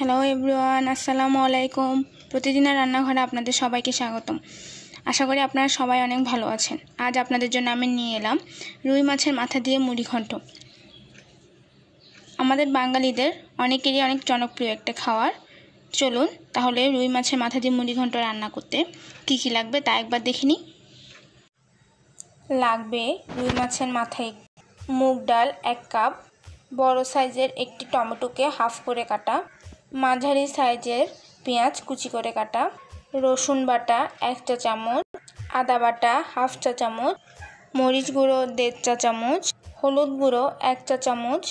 Hello everyone, আসসালামু আলাইকুম। প্রতিদিনের রান্নাঘরে আপনাদের সবাইকে স্বাগতম। আশা করি আপনারা সবাই অনেক ভালো আছেন। আজ আপনাদের জন্য আমি নিয়ে এলাম রুই মাছের মাথা দিয়ে মুড়ি ঘন্ট। আমাদের বাঙালিদের অনেকেরই অনেক জনপ্রিয় একটা খাবার চলুন তাহলে রুই মাছের মাথা দিয়ে মুড়ি ঘন্ট রান্না করতে কী কী লাগবে তা একবার দেখে নিই। লাগবে রুই মাছের মাথায় মুগ ডাল এক কাপ, বড় সাইজের একটি টমেটোকে হাফ করে কাটা মাঝারি সাইজের পেঁয়াজ কুচি করে কাটা, রসুন বাটা এক চা চামচ, আদা বাটা হাফ চা চামচ, মরিচ গুঁড়ো দেড় চা চামচ, হলুদ গুঁড়ো এক চা চামচ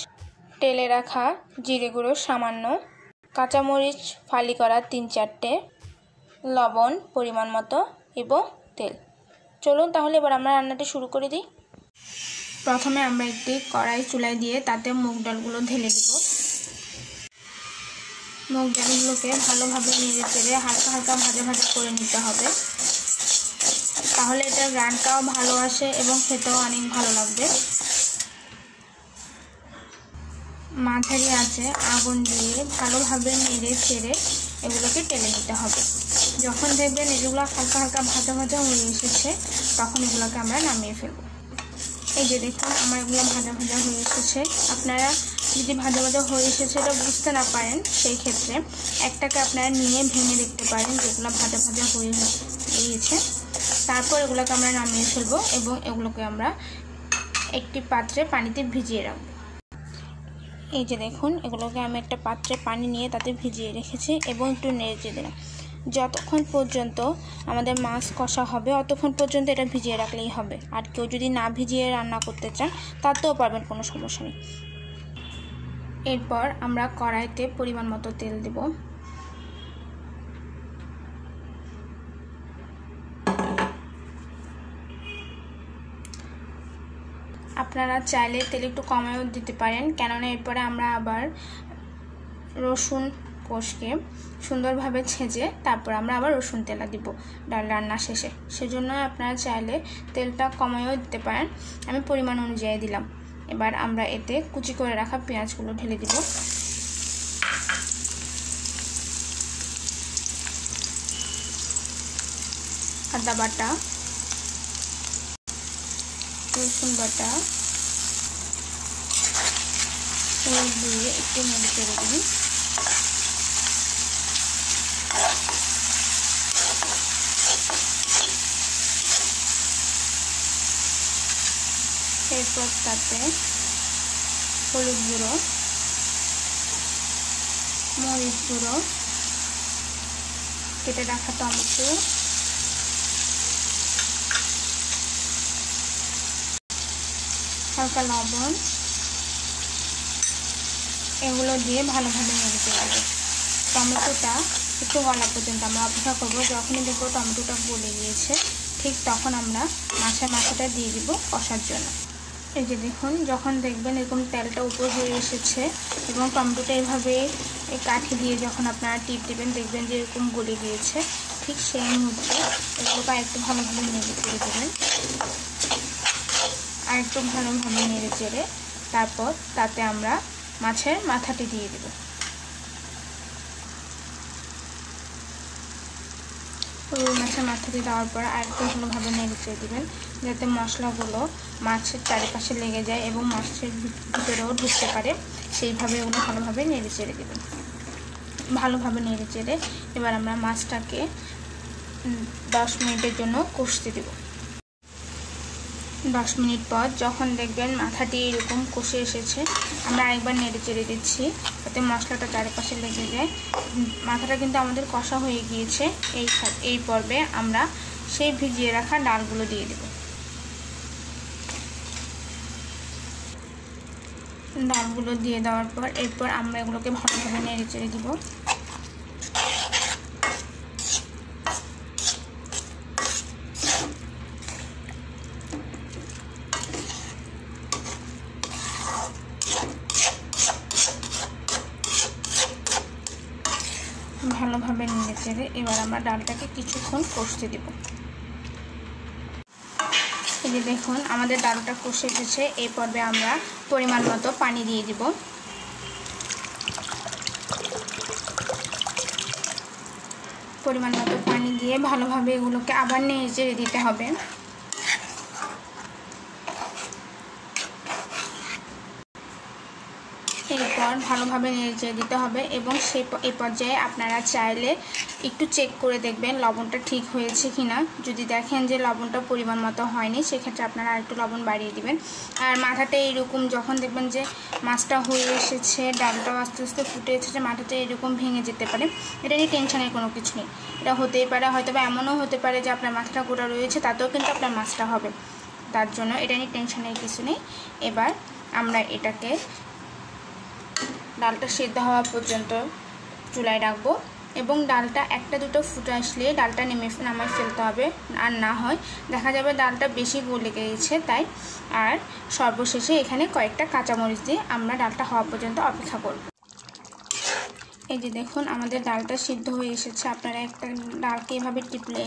তেলে রাখা জিরে গুঁড়ো সামান্য কাঁচামরিচ ফালি করা তিন চারটে, লবণ পরিমাণ মতো এবং তেল। চলুন তাহলে এবার আমরা রান্নাটি শুরু করে দিই। প্রথমে আমরা একটি কড়াই চুলায় দিয়ে তাতে মুগ ডালগুলো ঢেলে দেব। মুগ ডালগুলোকে ভালোভাবে নেড়ে চেড়ে হালকা হালকা ভাজা ভাজা করে নিতে হবে। তাহলে এটা গ্রানটাও ভালো আসে এবং খেতেও অনেক ভালো লাগবে। মাঝারি আছে আগুন দিয়ে ভালোভাবে নেড়ে চেড়ে এগুলোকে টেলে নিতে হবে। যখন দেখবেন এগুলো হালকা হালকা ভাজা ভাজা হয়ে এসেছে, তখন এগুলোকে আমরা নামিয়ে ফেলব। এই যে দেখুন, আমার এগুলো ভাজা ভাজা হয়ে এসেছে। আপনারা যদি ভাজা ভাজা হয়ে এসেছে এটা বুঝতে না পারেন, সেই ক্ষেত্রে একটাকে আপনারা নিয়ে ভেঙে দেখতে পারেন যেগুলো ভাজা ভাজা হয়ে গিয়েছে। তারপর এগুলোকে আমরা নামিয়ে ফেলব এবং এগুলোকে আমরা একটি পাত্রে পানিতে ভিজিয়ে রাখব। এই যে দেখুন, এগুলোকে আমি একটা পাত্রে পানি নিয়ে তাতে ভিজিয়ে রেখেছি এবং একটু নেড়ে দিলাম যতক্ষণ পর্যন্ত আমাদের মাছ কষা হবে, অতক্ষণ পর্যন্ত এটা ভিজিয়ে রাখলেই হবে। আর কেউ যদি না ভিজিয়ে রান্না করতে চান তাতেও পারবেন কোনো সমস্যা নেই। এরপর আমরা কড়াইতে পরিমাণ মতো তেল দেব। আপনারা চাইলে তেল একটু কমেও দিতে পারেন। কেননা এরপরে আমরা আবার রসুন কোষকে সুন্দরভাবে ছেঁচে তারপর আমরা আবার রসুন তেলা দিব ডাল রান্না শেষে। সেজন্য আপনারা চাইলে তেলটা কমেও দিতে পারেন। আমি পরিমাণ অনুযায়ী দিলাম। এবার আমরা এতে কুচি করে রাখা পেঁয়াজগুলো ঢেলে দিব। আদা বাটা, রসুন বাটা দিয়ে একটু মুড়ি চেড়ে দিই। এরপর তাতে হলুদ গুঁড়ো, মরিচ গুঁড়ো, কেটে রাখা টমেটো। হালকা লবণ। এগুলো দিয়ে ভালোভাবে নেড়ে চলে টমেটোটা একটু গলা পর্যন্ত আমরা অপেক্ষা করব। যখনই দেখব টমেটোটা গলে গিয়েছে, ঠিক তখন আমরা মাছের মাথাটা দিয়ে দিব কষার জন্য। এই যে দেখুন, যখন দেখবেন এরকম তেলটা উপর হয়ে এসেছে এবং টমেটোটা এভাবে কাঠি দিয়ে যখন আপনারা টিপ দেবেন, দেখবেন যে এরকম গলে গিয়েছে। ঠিক সেই মুহূর্তে এগুলোকে আরেকটু ভালোভাবে নেড়ে চেড়ে দেবেন। আরেকটু ভালোভাবে নেড়ে চেড়ে তারপর তাতে আমরা মাছের মাথাটি দিয়ে দেব। রুই মাছের মাথাটি দেওয়ার পর আরেকটু ভালোভাবে নেড়ে দেবেন, যাতে মশলাগুলো মাছের চারিপাশে লেগে যায় এবং মাছের ভিতরেও ঢুকতে পারে। সেইভাবে ওগুলো ভালোভাবে নেড়ে চেড়ে দেবেন। ভালোভাবে নেড়ে চেড়ে এবার আমরা মাছটাকে দশ মিনিটের জন্য কষতে দেব। দশ মিনিট পর যখন দেখবেন মাথাটি এরকম কষে এসেছে, আমরা আরেকবার নেড়ে চেড়ে দিচ্ছি যাতে মশলাটা চারিপাশে লেগে যায়। মাথাটা কিন্তু আমাদের কষা হয়ে গিয়েছে। এই এই পর্বে আমরা সেই ভিজিয়ে রাখা ডালগুলো দিয়ে দেব। ডালগুলো দিয়ে দেওয়ার পর এরপর আমরা এগুলোকে ভালোভাবে নেড়ে চেড়ে দিব। ভালোভাবে নিয়ে চেড়ে এবার আমরা ডালটাকে কিছুক্ষণ কষতে দেব। এই যে দেখুন, আমাদের ডালটা কষে এসেছে এই পর্বে আমরা পরিমাণ মতো পানি দিয়ে দিব। পরিমাণ মতো পানি দিয়ে ভালোভাবে এগুলোকে আবার নিয়ে চেড়ে দিতে হবে। এরপর ভালোভাবে নেড়ে দিতে হবে এবং সেই এই পর্যায়ে আপনারা চাইলে একটু চেক করে দেখবেন লবণটা ঠিক হয়েছে কি না যদি দেখেন যে লবণটা পরিমাণ মতো হয়নি, সেক্ষেত্রে আপনারা আরেকটু লবণ বাড়িয়ে দিবেন। আর মাথাটা এইরকম যখন দেখবেন যে মাছটা হয়ে এসেছে, ডালটাও আস্তে আস্তে ফুটে এসেছে, মাথাটা এরকম ভেঙে যেতে পারে। এটা নিয়ে টেনশনের কোনো কিছু নেই। এটা হতেই পারে হয়তো বা এমনও হতে পারে যে আপনার মাথাটা গোটা রয়েছে, তাতেও কিন্তু আপনার মাছটা হবে। তার জন্য এটা নিয়ে টেনশনের কিছু নেই। এবার আমরা এটাকে ডালটা সেদ্ধ হওয়া পর্যন্ত চুলায় রাখব এবং ডালটা একটা দুটো ফুটে আসলে ডালটা নেমে নামায় ফেলতে হবে। আর না হয় দেখা যাবে ডালটা বেশি গলে গিয়েছে তাই। আর সর্বশেষে এখানে কয়েকটা কাঁচামরিচ দিয়ে আমরা ডালটা হওয়া পর্যন্ত অপেক্ষা করব। এই যে দেখুন, আমাদের ডালটা সিদ্ধ হয়ে এসেছে। আপনারা একটা ডালকে এভাবে টিপলে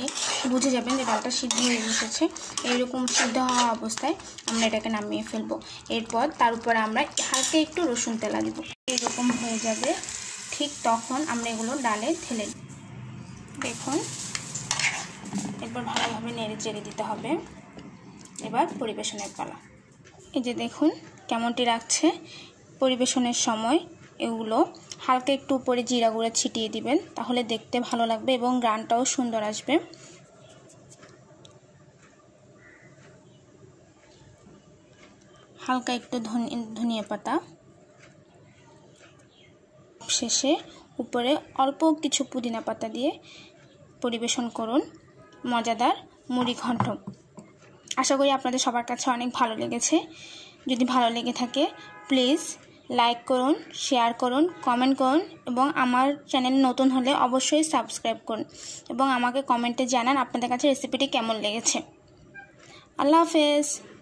বুঝে যাবেন যে ডালটা সিদ্ধ হয়ে এসেছে। এইরকম সিদ্ধ হওয়া অবস্থায় আমরা এটাকে নামিয়ে ফেলব। এরপর তার উপরে আমরা হালকা একটু রসুন তেলা দিব। এরকম হয়ে যাবে, ঠিক তখন আমরা এগুলো ডালে ঢেলে দেখুন, এরপর ভালোভাবে নেড়ে চেড়ে দিতে হবে। এবার পরিবেশনের পালা। এই যে দেখুন, কেমনটি রাখছে পরিবেশনের সময় এগুলো হালকা একটু উপরে জিরা গুঁড়া ছিটিয়ে দিবেন, তাহলে দেখতে ভালো লাগবে এবং গ্রানটাও সুন্দর আসবে। হালকা একটু ধনিয়া পাতা। শেষে উপরে অল্প কিছু পুদিনা পাতা দিয়ে পরিবেশন করুন। মজাদার মুড়ি ঘণ্ট আশা করি আপনাদের সবার কাছে অনেক ভালো লেগেছে। যদি ভালো লেগে থাকে, প্লিজ লাইক করুন, শেয়ার করুন, কমেন্ট করুন এবং আমার চ্যানেল নতুন হলে অবশ্যই সাবস্ক্রাইব করুন এবং আমাকে কমেন্টে জানান আপনাদের কাছে রেসিপিটি কেমন লেগেছে। আল্লাহ হাফেজ।